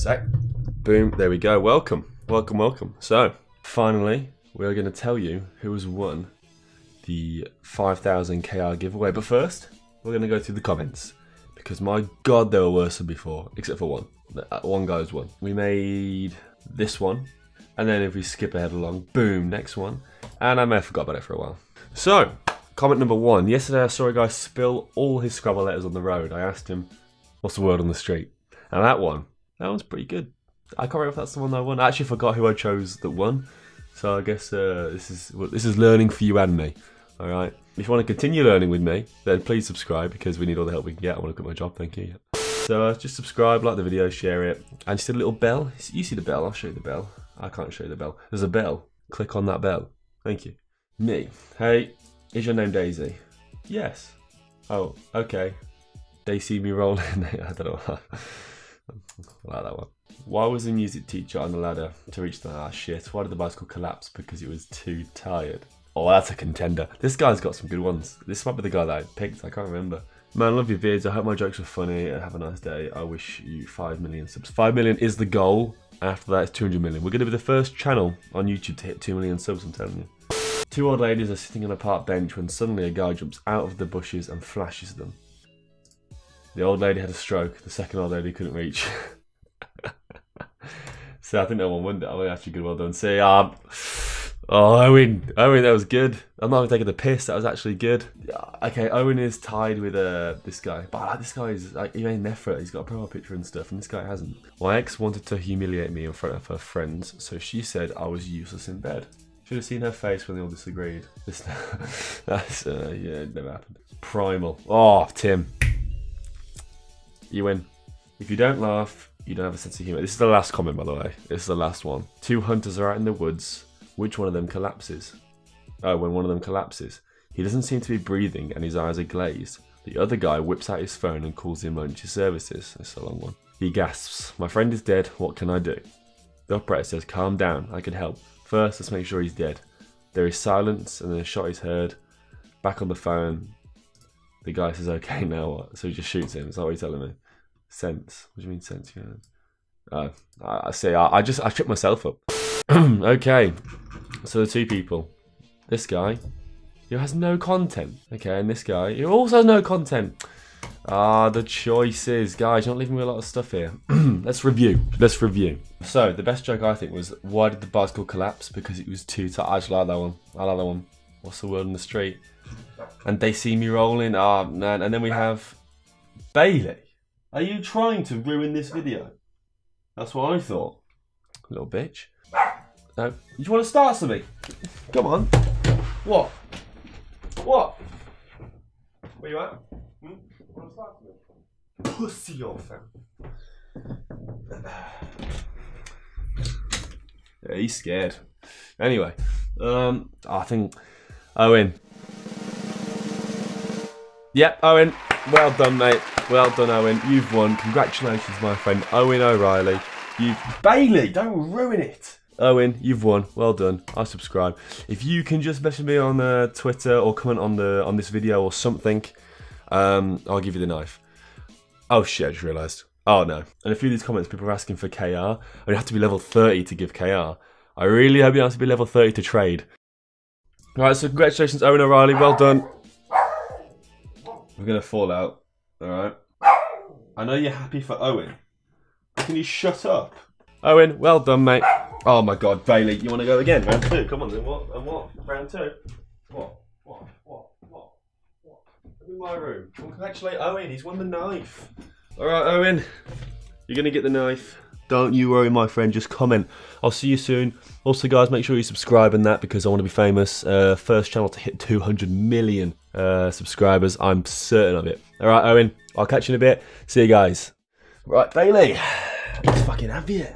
sec. Boom, there we go. Welcome, welcome, welcome. So, finally, we're going to tell you who has won the 5000 KR giveaway. But first, we're going to go through the comments because my god, they were worse than before, except for one. Uh, one guy's won. We made this one, and then if we skip ahead along, boom, next one. And I may have forgot about it for a while. So, comment number one. Yesterday I saw a guy spill all his Scrabble letters on the road. I asked him, what's the word on the street? And that one, that one's pretty good. I can't remember if that's the one I won. I actually forgot who I chose that won. So I guess uh, this is well, this is learning for you and me. All right. If you want to continue learning with me, then please subscribe because we need all the help we can get. I want to quit my job. Thank you. So uh, just subscribe, like the video, share it, and just a little bell. You see the bell? I'll show you the bell. I can't show you the bell. There's a bell. Click on that bell. Thank you. Me. Hey, is your name Daisy? Yes. Oh, okay. They see me rolling. I don't know. Like that one. Why was the music teacher on the ladder to reach the ah shit? Why did the bicycle collapse? Because it was too tired. Oh, that's a contender. This guy's got some good ones. This might be the guy that I picked. I can't remember. Man, I love your vids. I hope my jokes are funny. Have a nice day. I wish you 5 million subs. 5 million is the goal. After that, it's 200 million. We're going to be the first channel on YouTube to hit 2 million subs, I'm telling you. Two old ladies are sitting on a park bench when suddenly a guy jumps out of the bushes and flashes them. The old lady had a stroke. The second old lady couldn't reach. so I think no one won that. Mean, actually good. Well done. See, um, oh Owen, Owen, that was good. I'm not even taking the piss. That was actually good. Okay, Owen is tied with uh, this guy, but like, this guy is like he made an effort. He's got a profile picture and stuff, and this guy hasn't. My ex wanted to humiliate me in front of her friends, so she said I was useless in bed. Should have seen her face when they all disagreed. That's uh, yeah, it never happened. Primal. Oh, Tim, you win. If you don't laugh, you don't have a sense of humour. This is the last comment, by the way. This is the last one. Two hunters are out in the woods. Which one of them collapses? Oh, when one of them collapses. He doesn't seem to be breathing and his eyes are glazed. The other guy whips out his phone and calls the emergency services. That's a long one. He gasps, My friend is dead. What can I do? The operator says, Calm down. I can help. First, let's make sure he's dead. There is silence and then a shot is heard. Back on the phone, the guy says, Okay, now what? So he just shoots him. Is that what you're telling me? Sense. What do you mean sense? Yeah. Uh, I see. I, I just I tripped myself up. okay, so the two people, this guy who has no content, okay, and this guy who also has no content. Ah, the choices, guys. You're not leaving me a lot of stuff here. Let's review. Let's review. So the best joke I think was why did the bicycle collapse? Because it was too tight. I actually like that one. I like that one. What's the word on the street? And they see me rolling. Ah, man. And then we have Bailey. Are you trying to ruin this video? That's what I thought. Little bitch. No. You want to start something? Come on. What? What? Where you at? Hmm? You want to start something? Pussy off. Yeah, he's scared. Anyway, um, I think Owen. Yep, Owen. Well done, mate. Well done, Owen. You've won. Congratulations, my friend Owen O'Reilly. You've Bailey. Don't ruin it. Owen, you've won. Well done. I subscribe. If you can just message me on uh, Twitter or comment on the on this video or something, um, I'll give you the knife. Oh shit! I just realised. Oh no. And a few of these comments, people are asking for KR. I you have to be level 30 to give KR. I really hope you have to be level 30 to trade. Alright, so congratulations, Owen O'Reilly. Well done. We're gonna fall out. Alright. I know you're happy for Owen. Can you shut up? Owen, well done, mate. Oh my god, Bailey, you wanna go again? Round two. Come on then. What and what? Round two. What? What? What? What? What? in my room. Congratulate Owen, he's won the knife. Alright, Owen. You're gonna get the knife. Don't you worry, my friend. Just comment. I'll see you soon. Also, guys, make sure you subscribe and that because I want to be famous. Uh, first channel to hit 200 million uh, subscribers. I'm certain of it. All right, Owen. I'll catch you in a bit. See you guys. Right, Bailey. Let's fucking have you.